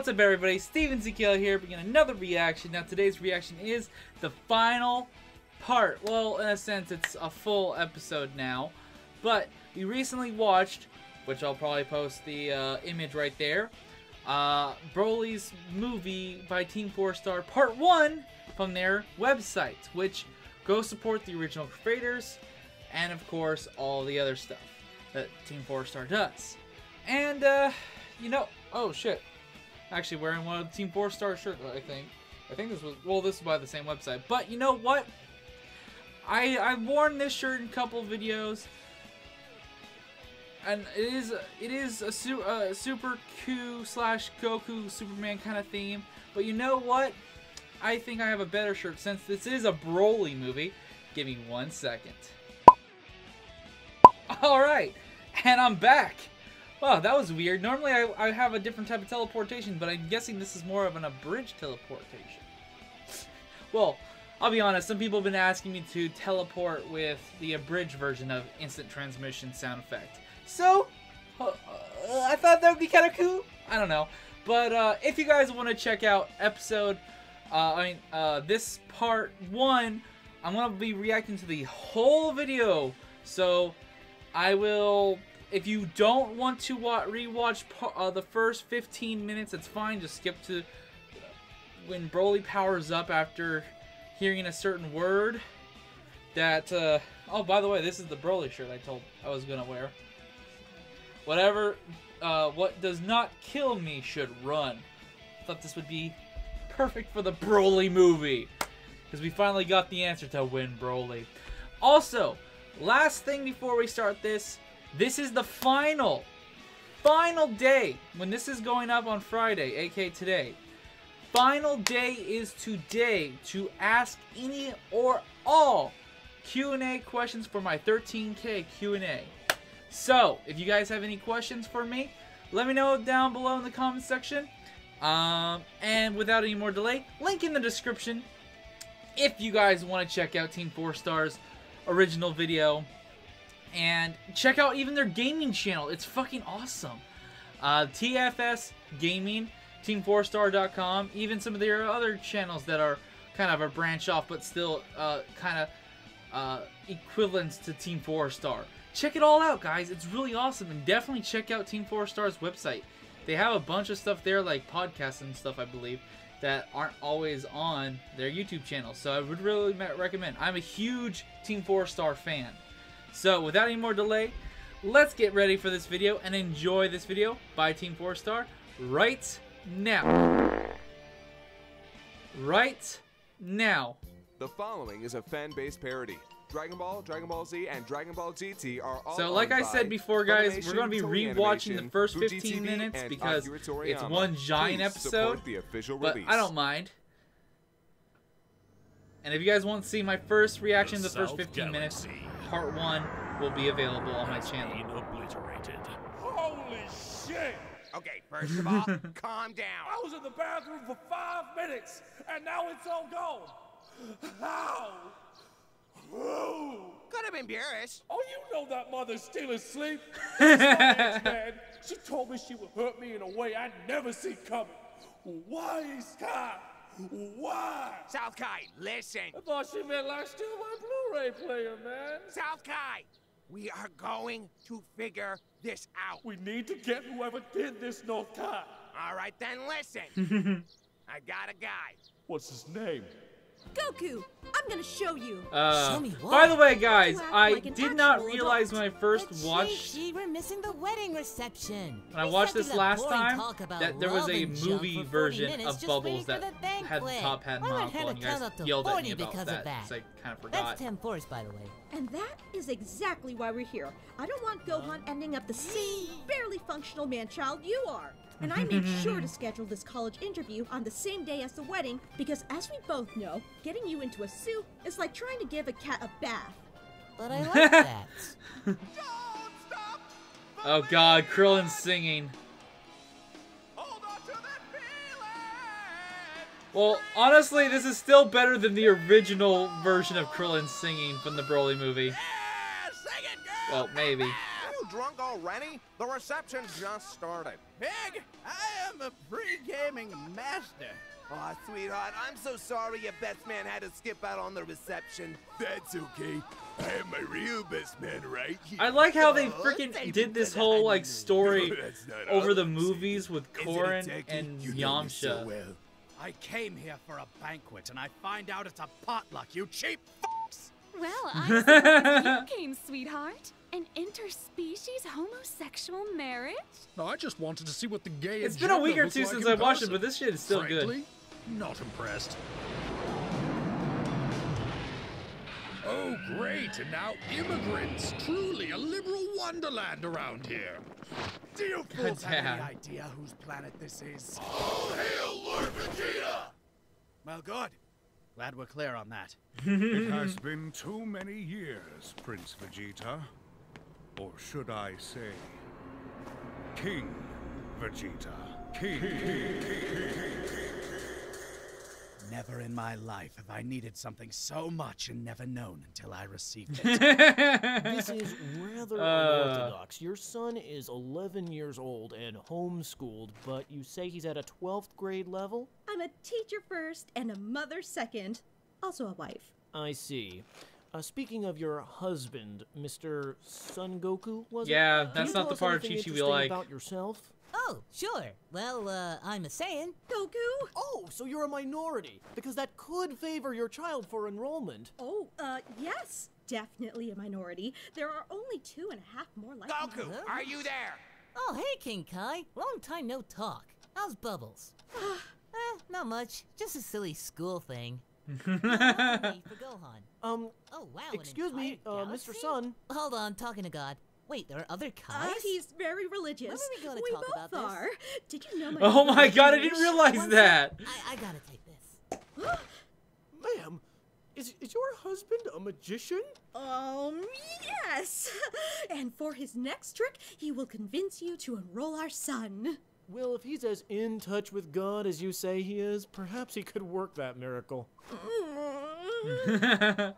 What's up everybody, Steven Z Killer here, bringing another reaction. Now today's reaction is the final part. Well, in a sense, it's a full episode now. But we recently watched, which I'll probably post the uh, image right there, uh, Broly's movie by Team 4 Star Part 1 from their website, which go support the original creators and, of course, all the other stuff that Team 4 Star does. And, uh, you know, oh shit. Actually wearing one of the Team 4 Star shirts, I think. I think this was, well, this is by the same website. But you know what? I, I've worn this shirt in a couple videos. And it is it is a su uh, Super Q slash Goku Superman kind of theme. But you know what? I think I have a better shirt since this is a Broly movie. Give me one second. Alright, and I'm back. Wow, that was weird. Normally I, I have a different type of teleportation, but I'm guessing this is more of an abridged teleportation. well, I'll be honest, some people have been asking me to teleport with the abridged version of instant transmission sound effect. So, uh, I thought that would be kind of cool. I don't know. But uh, if you guys want to check out episode, uh, I mean, uh, this part one, I'm going to be reacting to the whole video. So, I will if you don't want to rewatch uh, the first 15 minutes, it's fine. Just skip to when Broly powers up after hearing a certain word. That, uh, oh, by the way, this is the Broly shirt I told I was to wear. Whatever, uh, what does not kill me should run. I thought this would be perfect for the Broly movie. Because we finally got the answer to win Broly. Also, last thing before we start this, this is the final, final day when this is going up on Friday, aka today. Final day is today to ask any or all Q&A questions for my 13K Q&A. So, if you guys have any questions for me, let me know down below in the comment section. Um, and without any more delay, link in the description if you guys want to check out Team 4 Star's original video and check out even their gaming channel. It's fucking awesome. Uh, TFS Gaming, Team4Star.com, even some of their other channels that are kind of a branch off, but still uh, kind of uh, equivalents to Team 4 Star. Check it all out, guys. It's really awesome, and definitely check out Team 4 Star's website. They have a bunch of stuff there, like podcasts and stuff, I believe, that aren't always on their YouTube channel. So I would really recommend. I'm a huge Team 4 Star fan. So without any more delay, let's get ready for this video and enjoy this video by Team 4 Star right now. Right now. The following is a fan-based parody. Dragon Ball, Dragon Ball Z, and Dragon Ball GT are all So like I said before, guys, we're going to be rewatching the first 15 minutes because it's one giant episode, but I don't mind. And if you guys want to see my first reaction to the first 15 minutes, part one will be available on my channel. Obliterated. Holy shit! Okay, first of all, calm down. I was in the bathroom for five minutes, and now it's all gone. How? Who? Could have been Beerus. Oh, you know that mother's stealing sleep. man. She told me she would hurt me in a way I'd never see coming. Why, Scott? Why? South Kai, listen. I thought she meant like steal my Blu-ray player, man. South Kai, we are going to figure this out. We need to get whoever did this North Kai. All right, then listen. I got a guy. What's his name? Goku, I'm gonna show you. Uh, show me what? By the way, guys, I like did not realize when I first watched. we're missing the wedding reception. When I watched this last time, that there was a movie version of Bubbles that had the top hat monocle, and you guys yelled at me about that, that. so I kind of forgot. That's 10 Force, by the way. And that is exactly why we're here. I don't want Gohan ending up the same barely functional man-child you are. And I made sure to schedule this college interview on the same day as the wedding because, as we both know, getting you into a suit is like trying to give a cat a bath. But I like that. oh god, Krillin's singing. Well, honestly, this is still better than the original version of Krillin singing from the Broly movie. Yeah, it, well, maybe. You drunk already? The reception just started. Pig, I am a pre-gaming master. Aw, sweetheart, I'm so sorry your best man had to skip out on the reception. That's okay. I am my real best man right here. I like how they Oh, freaking thank did this whole like story No, over the movies with Isn't Korin and You know so Yamcha. well. I came here for a banquet, and I find out it's a potluck, you cheap fucks! Well, I'm you came, sweetheart. An interspecies homosexual marriage? No, I just wanted to see what the gay is. It's been a week or two like since in I watched it, but this shit is still good. Frankly, not impressed. Oh, great, and now immigrants. Truly a liberal wonderland around here. Do you fools have any idea whose planet this is? All hail Lord Vegeta! Well, good. Glad we're clear on that. it has been too many years, Prince Vegeta. Or should I say, King Vegeta. King. Never in my life have I needed something so much and never known until I received it. This is rather Uh. unorthodox. Your son is 11 years old and homeschooled, but you say he's at a 12th grade level? I'm a teacher first and a mother second. Also a wife. I see. Uh, speaking of your husband, Mr. Son Goku, was it? Yeah, Can that's not the part of anything Chi-Chi we like. about yourself? Oh, sure. Well, uh, I'm a Saiyan. Goku? Oh, so you're a minority, because that could favor your child for enrollment. Oh, uh, yes. Definitely a minority. There are only two and a half more like Goku, mine. are you there? Oh, hey, King Kai. Long time no talk. How's Bubbles? eh, not much. Just a silly school thing. Luckily for Gohan. Um, Oh, wow. excuse me, uh, Mr. galaxy? Son. Hold on, talking to God. Wait, there are other Kais? Uh, he's very religious. When are we gonna talk both about this? are. Did you know my Oh my god, I didn't realize One that. I, I gotta take this. Ma'am, is, is your husband a magician? Um, yes. And for his next trick, he will convince you to enroll our son. Well, if he's as in touch with God as you say he is, perhaps he could work that miracle.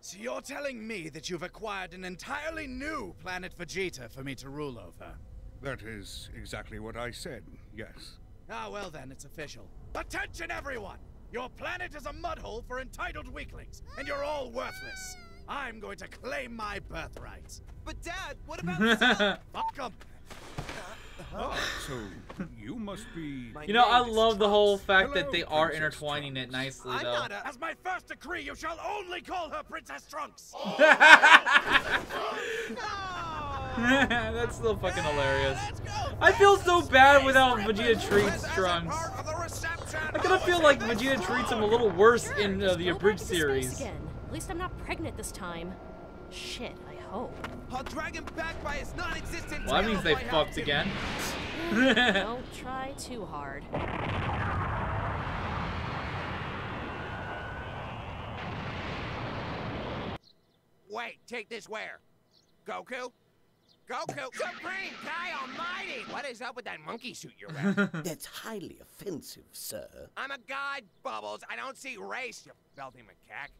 so you're telling me that you've acquired an entirely new planet Vegeta for me to rule over? That is exactly what I said, yes. Ah, well then, it's official. Attention, everyone! Your planet is a mudhole for entitled weaklings, and you're all worthless. I'm going to claim my birthright. But Dad, what about Fuck 'em! So, you must be. You know, I love the whole Trunks. fact that Hello, they are Princess intertwining it nicely, I'm though. not a. As my first decree, you shall only call her Princess Trunks! That's still fucking hilarious. Let's. I feel so bad without Vegeta treats Trunks. part of the reception. I kind of feel like Vegeta treats him a little worse in uh, the abridged back to space series. At least I'm not pregnant this time. Shit, I hope. I'll drag him back by his non-existent Well, that means they fucked again. Hmm, don't try too hard. Wait, take this where? Goku? Goku? Supreme Kai Almighty! What is up with that monkey suit you're wearing? That's highly offensive, sir. I'm a god, Bubbles. I don't see race, you filthy macaque.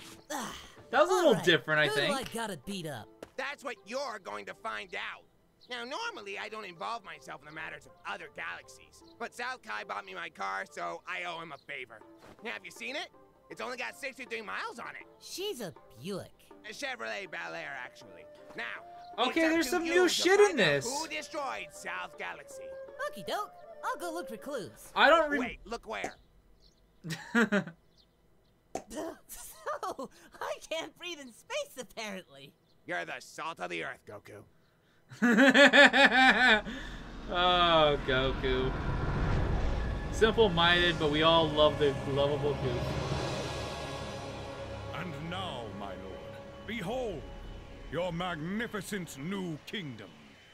Ah, that was a little Alright, different, I who do think. I gotta beat up? That's what you're going to find out. Now, normally I don't involve myself in the matters of other galaxies, but South Kai bought me my car, so I owe him a favor. Now, have you seen it? It's only got 63 miles on it. She's a Buick. A Chevrolet Bel Air, actually. Now, Okay, there's some new shit in this. Who destroyed South Galaxy? Okie doke. I'll go look for clues. I don't re- Wait, look where? so, I can't breathe in space, apparently. You're the salt of the earth, Goku. oh, Goku. Simple-minded, but we all love the lovable goof. And now, my lord, behold your magnificent new kingdom.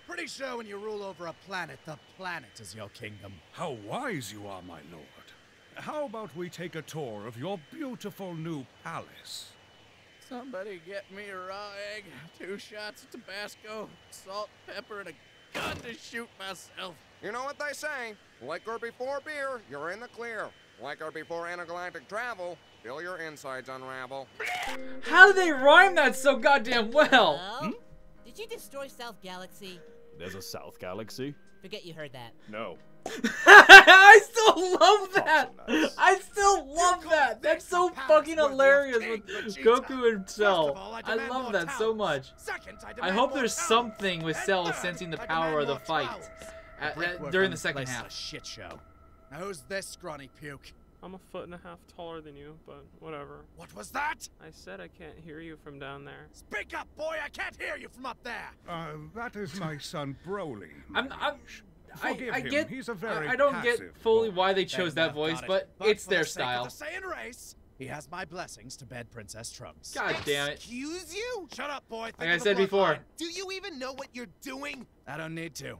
Pretty sure when you rule over a planet, the planet is your kingdom. How wise you are, my lord. How about we take a tour of your beautiful new palace? Somebody get me a raw egg, two shots of Tabasco, salt, pepper, and a gun to shoot myself. You know what they say? Liquor before beer, you're in the clear. Liquor before intergalactic travel, Feel your insides unravel. How do they rhyme that so goddamn well? Hello? Did you destroy South Galaxy? There's a South Galaxy? Forget you heard that. No. I still love that. I still love that. That's so fucking hilarious with Goku and himself. I love that so much. I hope there's something with Cell sensing the power of the fight at- at- during the second half. A shit show. Now who's this scrawny puke? I'm a foot and a half taller than you, but whatever. What was that? I said I can't hear you from down there. Speak up, boy! I can't hear you from up there. Uh, that is my son Broly. I'm, I'm, I, Forgive I him, get. he's a very I don't get passive fully why they chose Fair that voice, it. but it's their the style. Of the Saiyan race, he has my blessings to bed Princess Trunks. God damn it. Excuse you? Shut up, boy. Think Like I said before. bloodline. Do you even know what you're doing? I don't need to.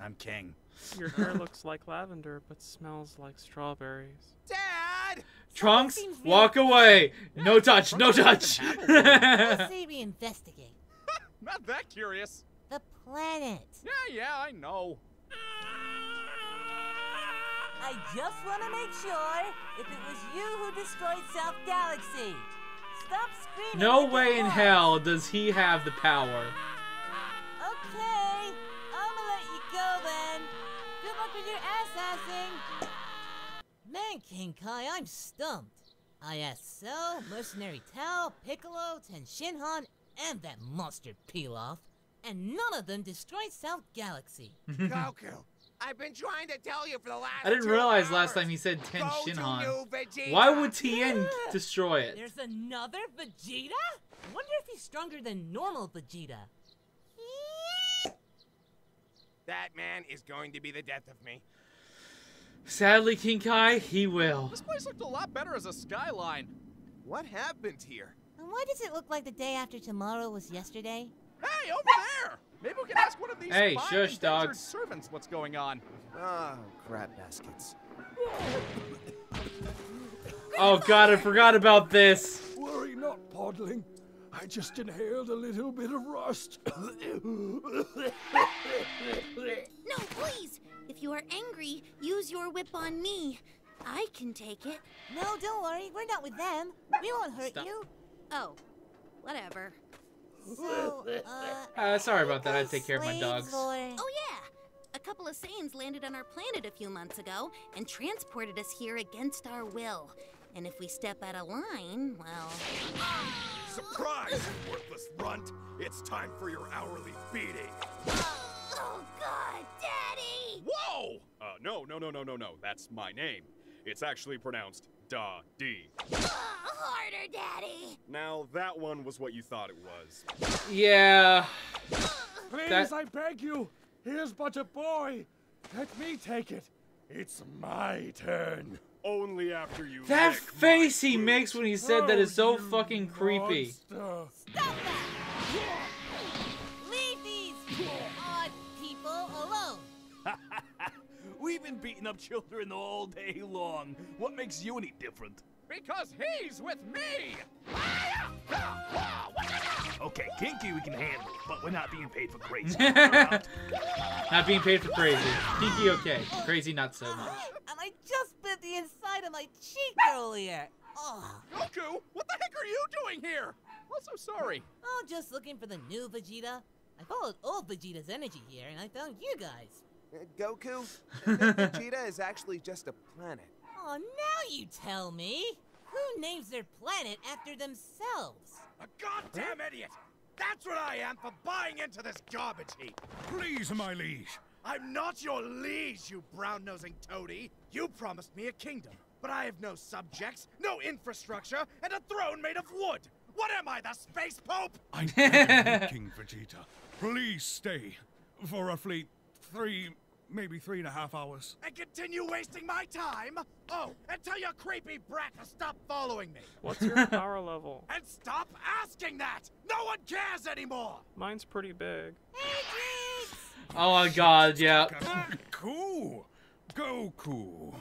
I'm king. Your hair looks like lavender, but smells like strawberries. Dad! Trunks, walk away. No touch. No touch. Let's say we investigate. Not that curious. The planet. Yeah, yeah, I know. I just want to make sure if it was you who destroyed South Galaxy. Stop screaming. No way in hell does he have the power. Good your ass-assing. Man, King Kai, I'm stumped. I asked Cell, Mercenary Tao, Piccolo, Ten Tenshinhan, and that monster Pilaf, and none of them destroyed South Galaxy. Goku, I've been trying to tell you for the last I didn't two realize last time he said Ten Go to Shinhan. New Why would Tien destroy it? There's another Vegeta? Wonder if he's stronger than normal Vegeta. That man is going to be the death of me. Sadly, King Kai, he will. This place looked a lot better as a skyline. What happened here? And why does it look like the day after tomorrow was yesterday? Hey, over there! Maybe we can ask one of these Hey, fine shush, endangered dogs. servants what's going on. Oh, crap baskets. Oh god, I forgot about this. Worry not, Podling. I just inhaled a little bit of rust. No, please! If you are angry, use your whip on me. I can take it. No, don't worry. We're not with them. We won't hurt Stop. you. Oh, whatever. So, uh, Uh, sorry about that. I take care of my dogs. or- Oh, yeah! A couple of Saiyans landed on our planet a few months ago and transported us here against our will. And if we step out of line, well. Surprise, you worthless runt! It's time for your hourly beating. Oh, God, Daddy! Whoa! Uh, no, no, no, no, no, no. That's my name. It's actually pronounced Da Dee. harder, Daddy! Now, that one was what you thought it was. Yeah. Please, That- I beg you. Here's but a boy. Let me take it. It's my turn. Only after you That lick my face he boot. makes when he said that is so Oh, you fucking creepy. monster. Stop that! Leave these odd people alone. We've been beating up children all day long. What makes you any different? Because he's with me! Okay, kinky we can handle, but we're not being paid for crazy. Not being paid for crazy. Pinky okay. Crazy not so much. And I just bit the inside of my cheek earlier. Oh, Goku, what the heck are you doing here? I'm so sorry. oh, just looking for the new Vegeta. I followed old Vegeta's energy here, and I found you guys. Uh, Goku, Vegeta is actually just a planet. Oh, now you tell me. Who names their planet after themselves? A goddamn idiot! That's what I am for buying into this garbage heap. Please, my liege. I'm not your liege, you brown-nosing toady. You promised me a kingdom, but I have no subjects, no infrastructure, and a throne made of wood. What am I, the space pope? I beg you, King Vegeta. Please stay for roughly three, maybe three and a half hours. And continue wasting my time? Oh, and tell your creepy brat to stop following me. What's your power level? And stop asking that! No one cares anymore! Mine's pretty big. Oh my god, yeah. Goku! Goku!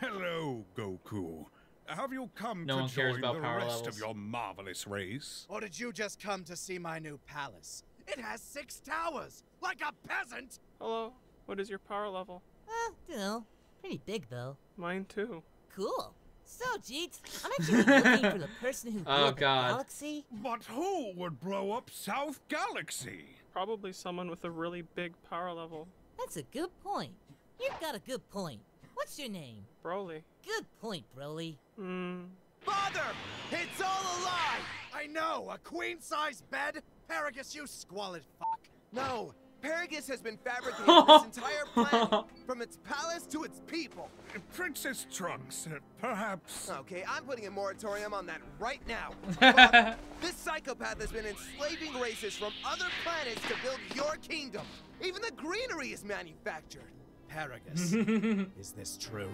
Hello, Goku. Have you come No to one cares join about the power rest levels. of your marvelous race? Or did you just come to see my new palace? It has six towers, like a peasant! Hello, what is your power level? Uh, you know, pretty big though. Mine too. Cool. So, Jeet, I'm actually looking for the person who blew Oh, up the God. galaxy. But who would blow up South Galaxy? Probably someone with a really big power level. That's a good point. You've got a good point. What's your name? Broly. Good point, Broly. Hmm. Father! It's all a lie! I know, a queen-sized bed? Paragus, you squalid fuck. No, Paragus has been fabricating this entire planet, from its palace to its people. Princess Trunks, uh, perhaps. Okay, I'm putting a moratorium on that right now. Father, this psychopath has been enslaving races from other planets to build your kingdom. Even the greenery is manufactured. Paragus, is this true?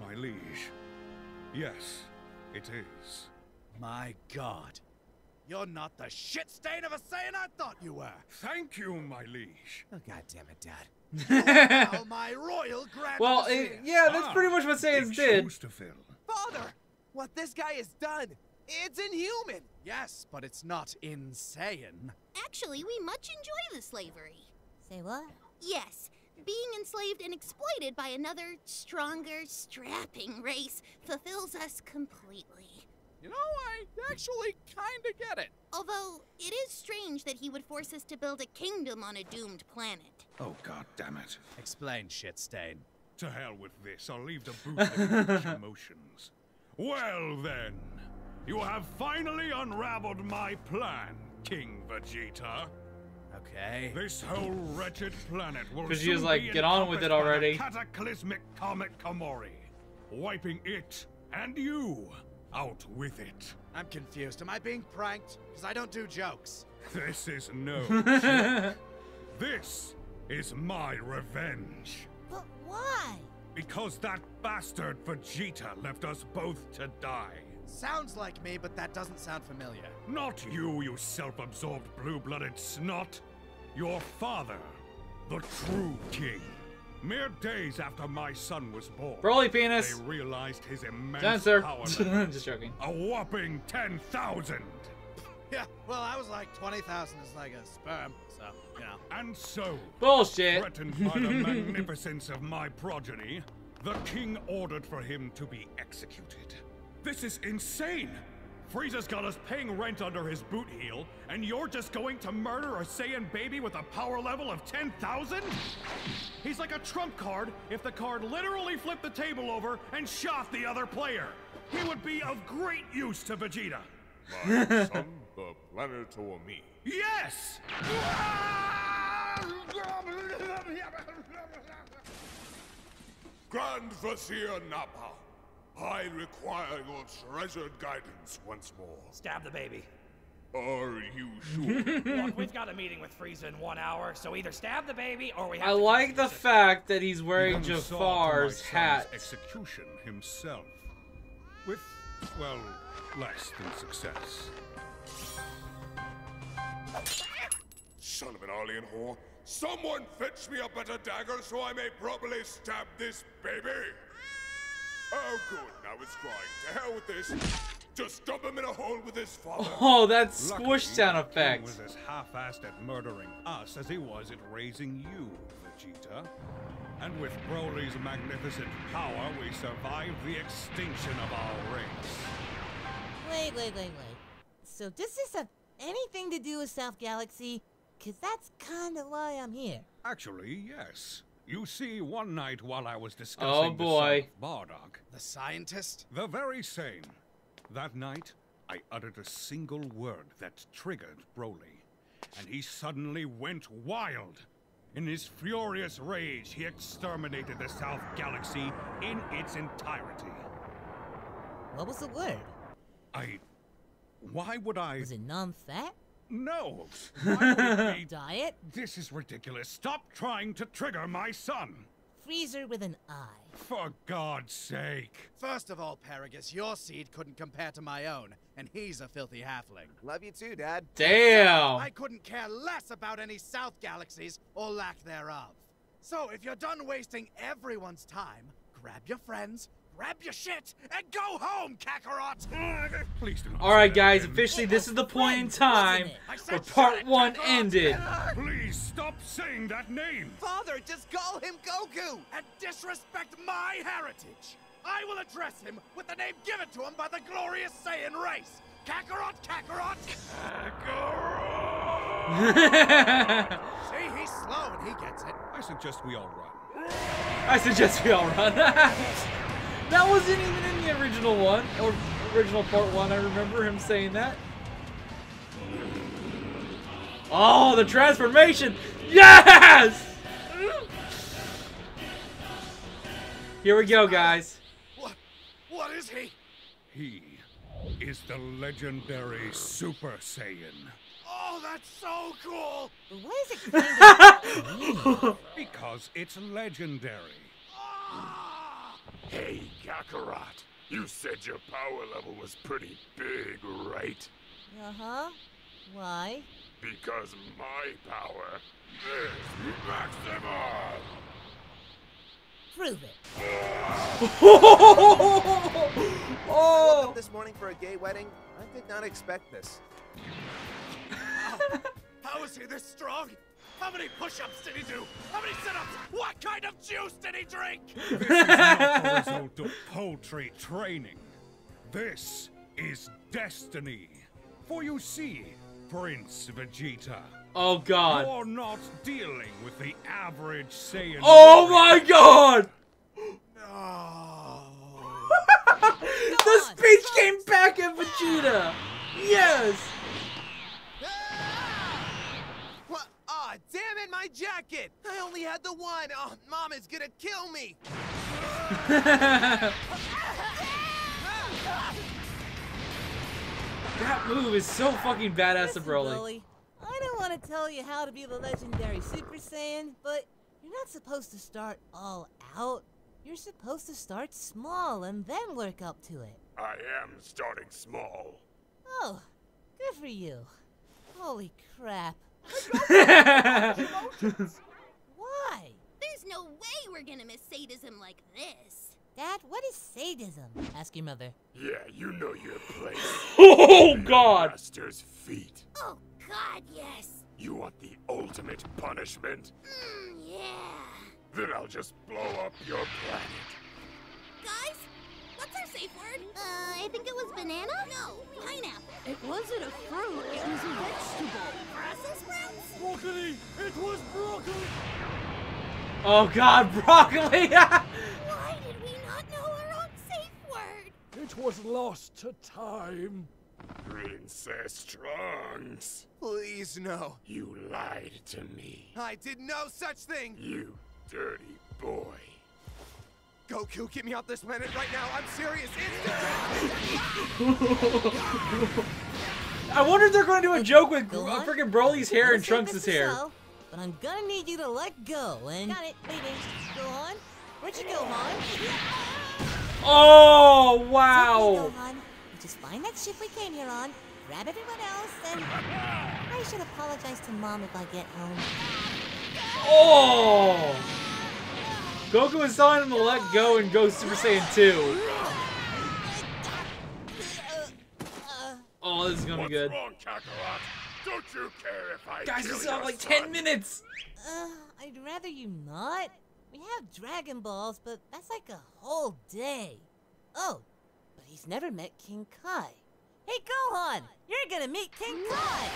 My liege. Yes, it is. My god. You're not the shit stain of a Saiyan I thought you were. Thank you, my liege. Oh, god damn it, Dad. You are now my royal grand Well, it, yeah, that's pretty much what Saiyans did. to fill. Father, what this guy has done, it's inhuman. Yes, but it's not insane. Actually, we much enjoy the slavery. Say what? Yes, being enslaved and exploited by another, stronger, strapping race fulfills us completely. You know, I actually kinda get it. Although, it is strange that he would force us to build a kingdom on a doomed planet. Oh, god damn it. Explain, shit stain. To hell with this. I'll leave the booth to manage emotions. Well then, you have finally unraveled my plan, King Vegeta. Okay. This whole wretched planet will Vegeta's soon like, be "Get on with it encompassed by the already." cataclysmic comet Kamori, wiping it and you out with it. I'm confused. Am I being pranked? Because I don't do jokes. This is no joke. This is my revenge. But why? Because that bastard Vegeta left us both to die. Sounds like me, but that doesn't sound familiar. Not you, you self-absorbed blue-blooded snot. Your father, the true king. Mere days after my son was born, Broly penis. they realized his immense Censor. power level. Just joking. A whopping 10,000! Yeah, well, I was like 20,000 is like a sperm, so, you know. And so, Bullshit. threatened by the magnificence of my progeny, the king ordered for him to be executed. This is insane! Frieza's got us paying rent under his boot heel, and you're just going to murder a Saiyan baby with a power level of 10,000? He's like a trump card if the card literally flipped the table over and shot the other player. He would be of great use to Vegeta. My son, the planet or me? Yes! Grand Vizier Nappa, I require your treasured guidance once more. Stab the baby. Are you sure? Look, we've got a meeting with Frieza in one hour, so either stab the baby or we have I to like the fact that he's wearing Even saw to my Jafar's son's hat. Execution himself. With, well, less than success. Son of an alien whore, someone fetch me a better dagger so I may properly stab this baby. Oh, good. Now it's crying. To hell with this. Just dump him in a hole with his father. Oh, that squish Luckily, sound the king effect. was as half-assed at murdering us as he was at raising you, Vegeta. And with Broly's magnificent power, we survived the extinction of our race. Wait, wait, wait, wait. So does this have anything to do with South Galaxy? Cause that's kinda why I'm here. Actually, yes. You see, one night while I was oh, discussing Oh, the boy. son of Bardock, The scientist? the very same. That night, I uttered a single word that triggered Broly, and he suddenly went wild. In his furious rage, he exterminated the South Galaxy in its entirety. What was the word? I. Why would I? Was it non-fat? No! Why would it be? Diet? This is ridiculous. Stop trying to trigger my son! Freezer with an eye. For God's sake! First of all, Paragus, your seed couldn't compare to my own, and he's a filthy halfling. Love you too, Dad. Damn. I couldn't care less about any South galaxies or lack thereof. So if you're done wasting everyone's time, grab your friends, grab your shit, and go home, Kakarot! Please do not. All right, guys. Officially, this is the point in time where part one ended. Please stop saying that name! Father, just call him Goku. And disrespect my heritage! I will address him with the name given to him by the glorious Saiyan race. Kakarot, Kakarot! See, he's slow and he gets it. I suggest we all run. I suggest we all run. that wasn't even in the original one, or original part one. I remember him saying that. Oh, the transformation! Yes! Here we go, guys. What? What is he? He is the legendary Super Saiyan. Oh, that's so cool! What is it because it's legendary. Ah! Hey, Kakarot. You said your power level was pretty big, right? Uh-huh. Why? Because my power is maximal! Prove it. oh! up this morning for a gay wedding. I did not expect this. How is he this strong? How many push-ups did he do? How many sit-ups? What kind of juice did he drink? This is not the result of poultry training. This is destiny. For you see, Prince Vegeta. Oh God. You're not dealing with the average Saiyan. Oh my God! the speech came back at Vegeta. Yes. Aw, damn it, my jacket! I only had the one! Oh, Mom is gonna kill me! that move is so fucking badass of Listen, Broly. Broly, I don't want to tell you how to be the legendary Super Saiyan, but you're not supposed to start all out. You're supposed to start small and then work up to it. I am starting small. Oh, good for you. Holy crap. Why? There's no way we're gonna miss sadism like this. Dad, what is sadism? Ask your mother. Yeah, you know your place. Oh, God. Master's feet. Oh, God, yes. You want the ultimate punishment? Mm, yeah. Then I'll just blow up your planet. Guys, what's our safe word? Uh, I think it was banana? No, pineapple. It wasn't a fruit, it was a vegetable. Brussels sprouts? Broccoli! It was broccoli! Oh God, broccoli! Why did we not know our own safe word? It was lost to time. Princess Trunks. Please, no. You lied to me. I did no such thing! You dirty boy. Goku, get me off this planet right now! I'm serious! I wonder if they're going to do a joke with uh, freaking Broly's hair and say Trunks' hair. so, but I'm gonna need you to let go and. Got it, waiting. Go on. Where'd you go, Han? Oh wow! Gohan. We just find that ship we came here on, grab everyone else, and I should apologize to Mom if I get home. Oh! Goku is telling him to let go and go Super Saiyan 2. Oh, this is gonna What's be good. wrong, Kakarot? Don't you care if I Guys, kill we still have your like 10 minutes! Uh, I'd rather you not. We have Dragon Balls, but that's like a whole day. Oh, but he's never met King Kai. Hey, Gohan! You're gonna meet King Kai!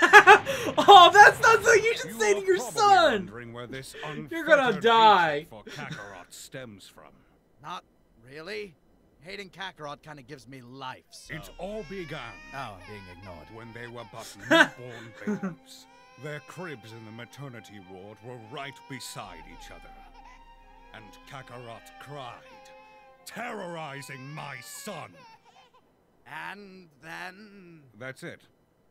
Oh, that's not something you should You say are to your probably son! wondering where this You're gonna unfettered die. hatred For Kakarot stems from. Not really. Hating Kakarot kind of gives me life, so... It all began Oh, I'm being ignored. when they were but newborn babes. Their cribs in the maternity ward were right beside each other. And Kakarot cried, terrorizing my son. And then... That's it.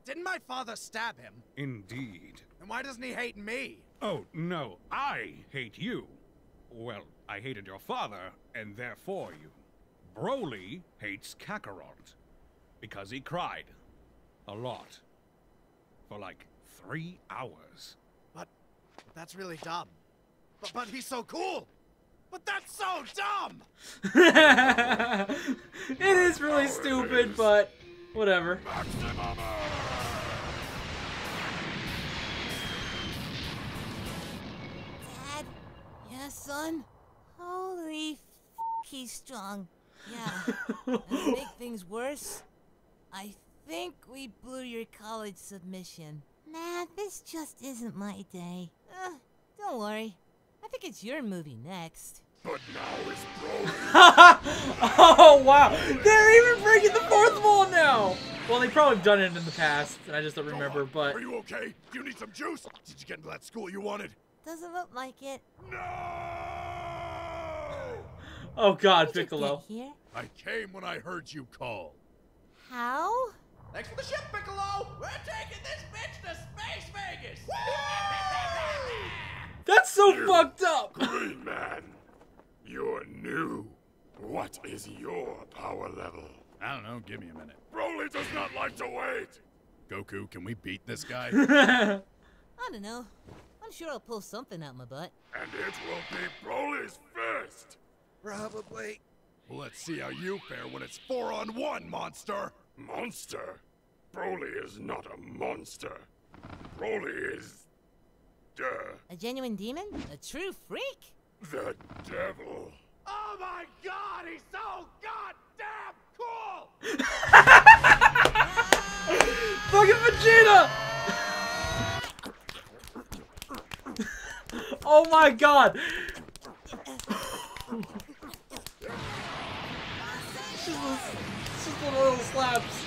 Didn't my father stab him? Indeed. And why doesn't he hate me? Oh, no, I hate you. Well, I hated your father, and therefore you. Broly hates Kakarot because he cried a lot for like three hours. But that's really dumb. But, but he's so cool! But that's so dumb! it is really stupid, but whatever. Son? Holy he's strong. Yeah. and to make things worse, I think we blew your college submission. Nah, this just isn't my day. Uh, don't worry. I think it's your movie next. But now it's Broly. oh wow, they're even breaking the fourth wall now. Well, they probably have done it in the past, and I just don't remember. But Are you okay? Do you need some juice? Did you get into that school you wanted? Doesn't look like it. No! oh god, How'd you Piccolo. get here? I came when I heard you call. How? Thanks for the ship, Piccolo! We're taking this bitch to Space Vegas! That's so fucked up. Green Man, you're new. What is your power level? I don't know, give me a minute. Broly does not like to wait. Goku, can we beat this guy? I don't know. I'm sure I'll pull something out my butt. And it will be Broly's first. Probably. Let's see how you fare when it's four on one, monster. Monster? Broly is not a monster. Broly is. Uh, A genuine demon? A true freak? the devil. Oh my god, he's so goddamn cool! Fucking Vegeta! Oh my god! It's just, it's just little, little slaps.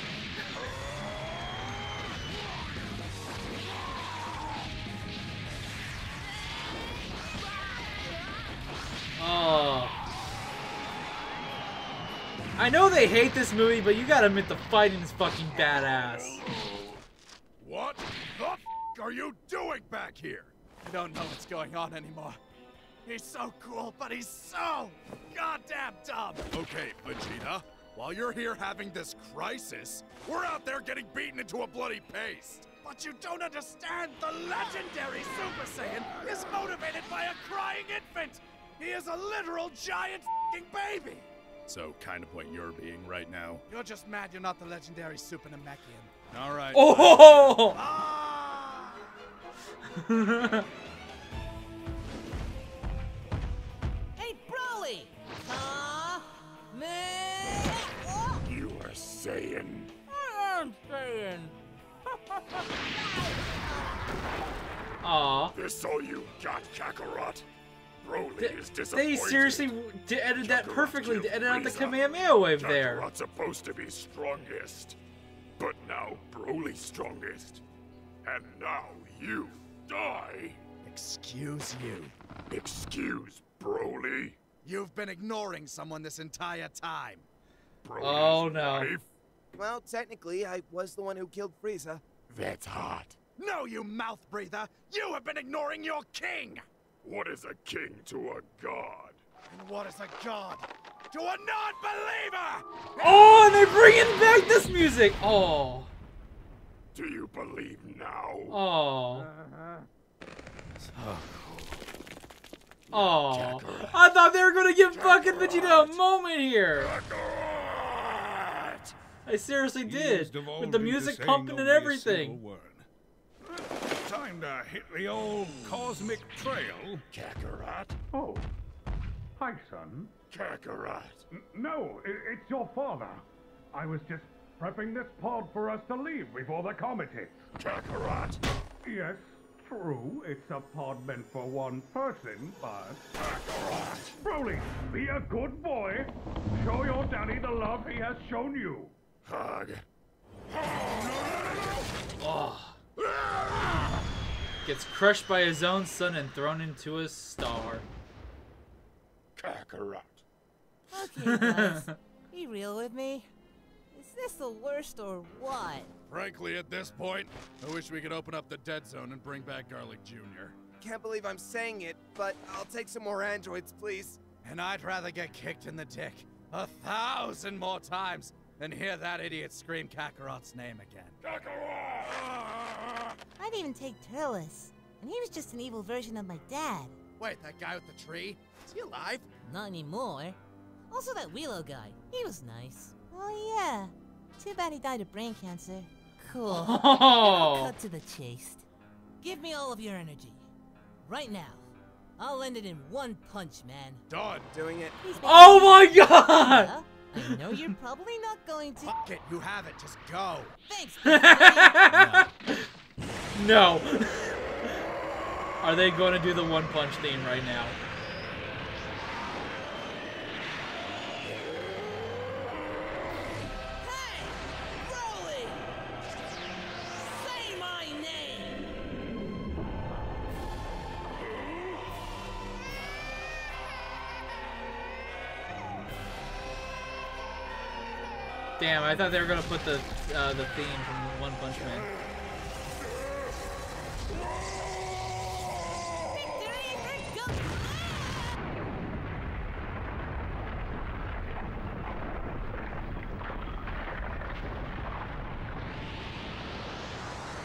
Oh. I know they hate this movie, but you gotta admit the fighting is fucking badass. What the f are you doing back here? I don't know what's going on anymore. He's so cool, but he's so goddamn dumb. Okay, Vegeta. While you're here having this crisis, we're out there getting beaten into a bloody paste. But you don't understand. The legendary Super Saiyan is motivated by a crying infant. He is a literal giant fing baby. so, kind of what you're being right now. You're just mad you're not the legendary Super Namekian. All right. Oh! Ah, Hey, Broly! Huh? Man! Oh, You are saying. I'm saying. Aw. This all you got, Kakarot? Broly is disappointed. They disappointed. seriously d- edited that perfectly to killed edit out the Frieza. Kamehameha wave there. Kakarot's supposed to be strongest. But now Broly's strongest. And now you die. Excuse you. Excuse Broly. You've been ignoring someone this entire time. Broly's Oh, no. wife? Well, technically, I was the one who killed Frieza. That's hot. No, you mouth breather! You have been ignoring your king! What is a king to a god? And what is a god to a non-believer? Oh, and they're bringing back this music. Oh. Do you believe now? Oh. Oh. I thought they were gonna give fucking Vegeta a moment here. I seriously did. With the music pumping and everything. Time to hit the old cosmic trail. Kakarot? Oh. Hi, son. Kakarot. no, i- it's your father. I was just prepping this pod for us to leave before the comet hits. Kakarot. Yes, true. It's a pod meant for one person, but. Kakarot! Broly, be a good boy. Show your daddy the love he has shown you. Hug. Oh. Gets crushed by his own son and thrown into a star. Kakarot. Okay, guys. Be real with me. Is this the worst or what? Frankly, at this point, I wish we could open up the dead zone and bring back Garlic Jr. Can't believe I'm saying it, but I'll take some more androids, please. And I'd rather get kicked in the dick a thousand more times than hear that idiot scream Kakarot's name again. Kakarot! I'd even take Turles. And he was just an evil version of my dad. Wait, that guy with the tree? Is he alive? Not anymore. Also, that Wheelo guy. He was nice. Oh, yeah. Too bad he died of brain cancer. Cool. Oh. Cut to the chase. Give me all of your energy. Right now. I'll end it in one punch, man. Done. Doing it. Oh my god! Huh? I know you're probably not going to. Fuck it, you have it. Just go. Thanks. No. Are they going to do the one punch theme right now? Damn, I thought they were to put the uh, the theme from One Punch Man.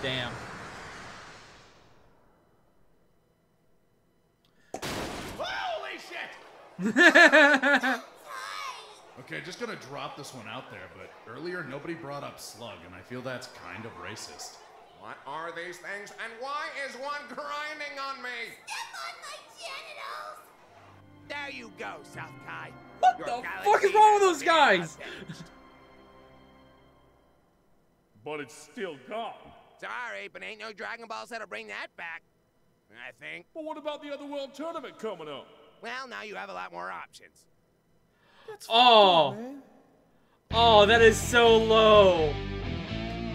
Damn. Holy shit! Okay, just gonna drop this one out there, but earlier nobody brought up Slug, and I feel that's kind of racist. What are these things, and why is one grinding on me? Step on my genitals! There you go, South Kai. What the fuck is wrong with those guys? But it's still gone. Sorry, but ain't no Dragon Balls that'll bring that back. I think. But what about the other world tournament coming up? Well, now you have a lot more options. Oh. That's Oh. Oh, that is so low.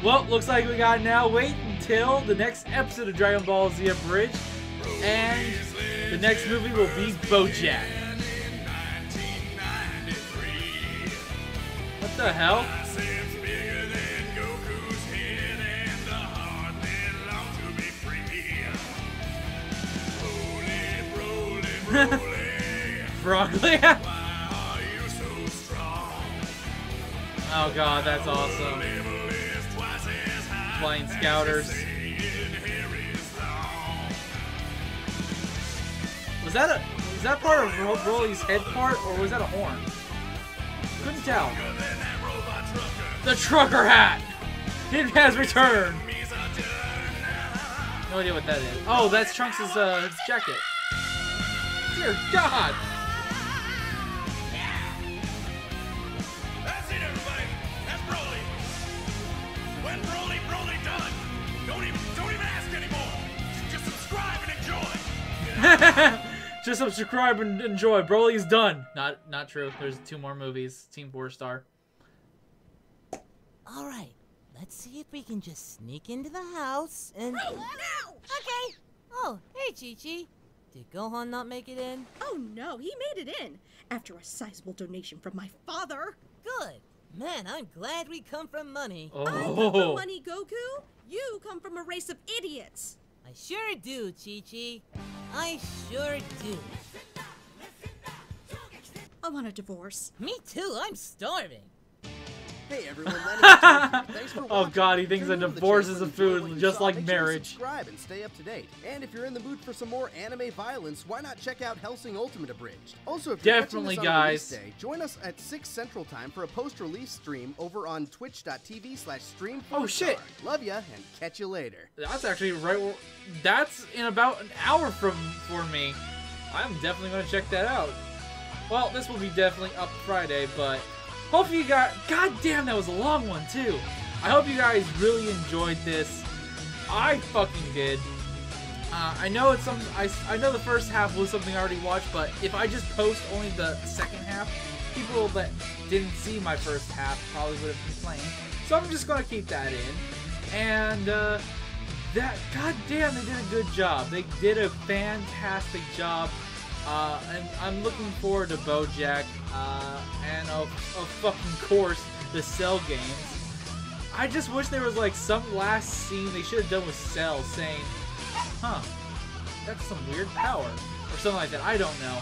Well, looks like we got now wait until the next episode of Dragon Ball Z Abridged. And the next movie will be Bojack. What the hell? Broccoli? oh god, that's awesome. Flying Scouters. Was that a was that part of Ro- Broly's head part or was that a horn? Couldn't tell. The trucker hat! It has returned! No idea what that is. Oh, that's Trunks' uh, jacket. Dear God! Subscribe and enjoy. Just subscribe and enjoy. Broly's done. Not not true. There's two more movies. Team Four Star. All right, let's see if we can just sneak into the house and. Oh, okay. Oh, hey, Chi Chi. Did Gohan not make it in? Oh no, he made it in after a sizable donation from my father. Good. Man, I'm glad we come from money. Oh. I come Oh. from money, Goku. You come from a race of idiots. I sure do, Chi Chi. I sure do. I want a divorce. Me too. I'm starving. Hey everyone. Thanks for Oh god, he thinks a to divorce is a and enjoyed what food, just like make sure marriage. subscribe and stay up to date. And if you're in the mood for some more anime violence, why not check out Hellsing Ultimate Abridged? Also, if you're Definitely, this on guys. day, join us at 6 Central Time for a post-release stream over on twitch.tv slash stream. Oh, shit. Love ya, and catch you later. That's actually right. where- That's in about an hour from for me. I'm definitely gonna check that out. Well, this will be definitely up Friday, but hopefully you got. God damn, that was a long one too. I hope you guys really enjoyed this. I fucking did. Uh, I know it's some. I, I know the first half was something I already watched, but if I just post only the second half, people that didn't see my first half probably would have complained. So I'm just gonna keep that in. And uh, that, god damn, they did a good job. They did a fantastic job. Uh, and I'm looking forward to BoJack, uh, and of, of fucking course the Cell games. I just wish there was like some last scene they should have done with Cell saying, "Huh, that's some weird power," or something like that. I don't know.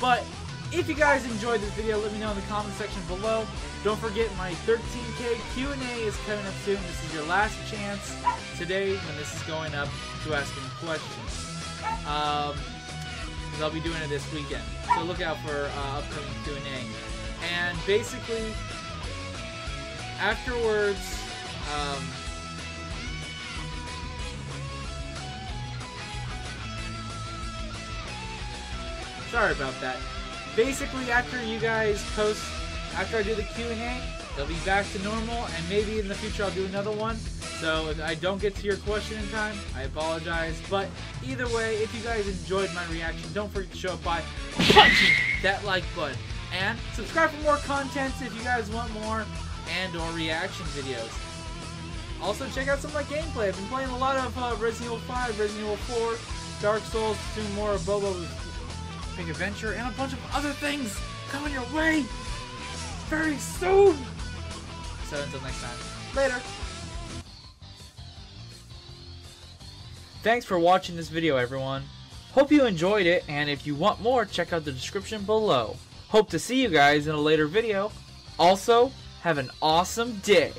But if you guys enjoyed this video, let me know in the comment section below. Don't forget my 13k Q&A is coming up soon. This is your last chance today when this is going up to ask any questions. Um, 'cause I'll be doing it this weekend. So look out for uh, upcoming Q&A. And basically, afterwards, um, Sorry about that. Basically, after you guys post, after I do the Q&A, they'll be back to normal, and maybe in the future I'll do another one. So if I don't get to your question in time, I apologize. But either way, if you guys enjoyed my reaction, don't forget to show up by punching that like button. And subscribe for more content if you guys want more and or reaction videos. Also, check out some of my gameplay. I've been playing a lot of uh, Resident Evil 5, Resident Evil 4, Dark Souls, soon more of Bobo's Big Adventure, and a bunch of other things coming your way very soon. So until next time, later. Thanks for watching this video, everyone. Hope you enjoyed it, and if you want more, check out the description below. Hope to see you guys in a later video. Also, have an awesome day.